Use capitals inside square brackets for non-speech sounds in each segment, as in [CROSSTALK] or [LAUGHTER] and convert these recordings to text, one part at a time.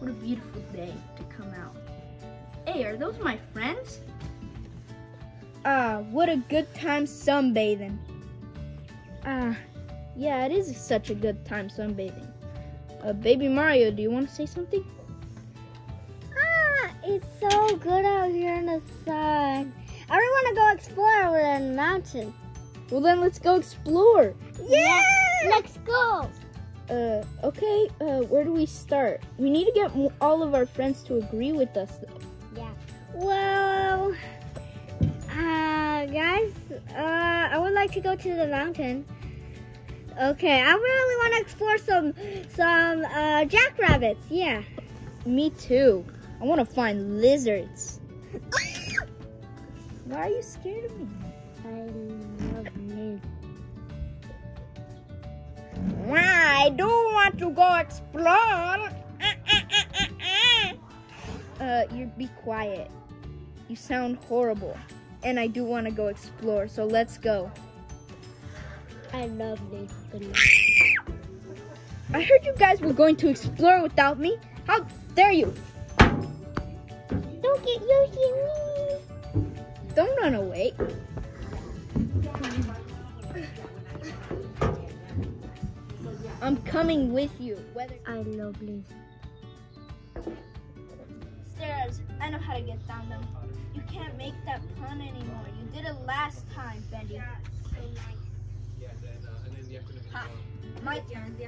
What a beautiful day to come out. Hey, are those my friends? Ah, what a good time sunbathing. Ah, yeah, it is such a good time sunbathing. Uh, Baby Mario, do you want to say something? Ah, it's so good out here in the sun. I really want to go explore over in the mountain. Well, then let's go explore. Yeah! Let's go! Uh, okay, uh, where do we start? We need to get all of our friends to agree with us, though. Yeah. Well, uh, guys, uh, I would like to go to the mountain. Okay, I really want to explore some, some, uh, jackrabbits. Yeah. Me too. I want to find lizards. [LAUGHS] Why are you scared of me? I love lizards. I do want to go explore. [LAUGHS] Uh, you be quiet. You sound horrible. And I do want to go explore, so let's go. I love lizards. I heard you guys were going to explore without me. How dare you? Don't get Yoshi me. Don't run away. I'm coming with you. Whether I love lizards. stairs, I know how to get down them. You can't make that pun anymore. You did it last time, Bendy. Ha, my turn. [LAUGHS]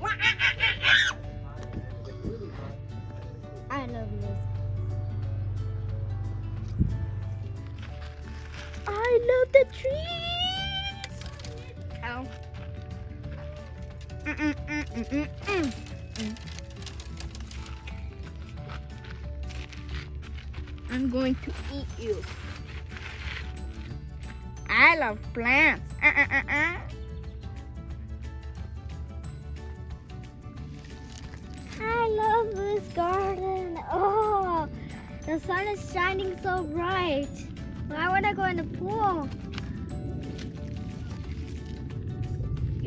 [LAUGHS] I love lizards. I love the trees. I'm going to eat you. I love plants. Uh, uh, uh. I love this garden. Oh, the sun is shining so bright. Why would I go in the pool?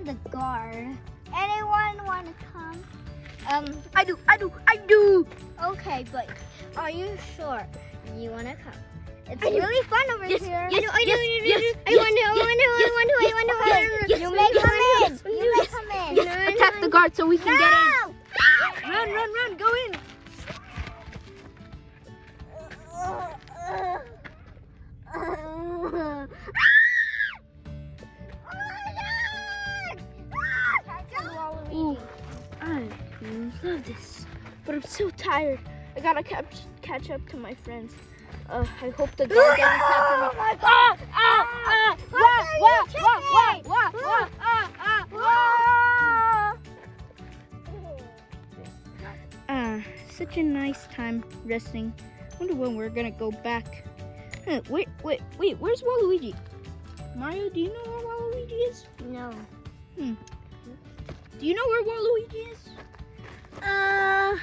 I'm the guard. Anyone want to come? Um, I do, I do, I do. okay, but are you sure you want to come? It's I do. really fun over Yes, here. yes, I do, I do, yes, I do, yes, I do. I yes, I want to, I yes, want to, I yes, want to, yes, I want to. yes, You yes, may yes, come in. You may come in. Yes, attack the guard so we can get in. This, but I'm so tired. I gotta catch catch up to my friends. Uh, I hope the guard doesn't capture me. my Ah! Ah! Ah! Wah! Wah! Wah! Wah! Wah! Wah! Ah! Ah! Wah! Ah, such a nice time resting. Wonder when we're gonna go back. Huh, wait, wait, wait. Where's Waluigi? Mario, do you know where Waluigi is? No. Hmm. Do you know where Waluigi is? Uh,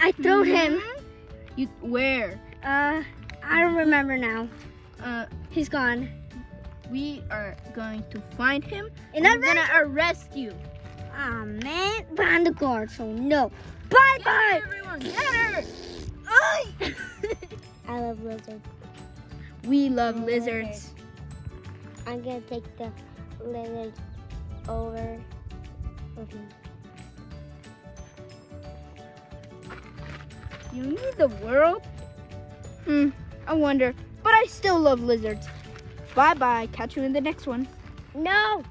I threw him. Mhm. You where? Uh, I don't remember now. Uh, He's gone. we are going to find him. And I'm gonna arrest you. Ah man, but I'm the guard, so no. Bye bye. everyone. [LAUGHS] I love lizards. we love Oh, lizards. I'm gonna take the lizard over me. You need the world? Hmm, I wonder. But I still love lizards. Bye bye. Catch you in the next one. No,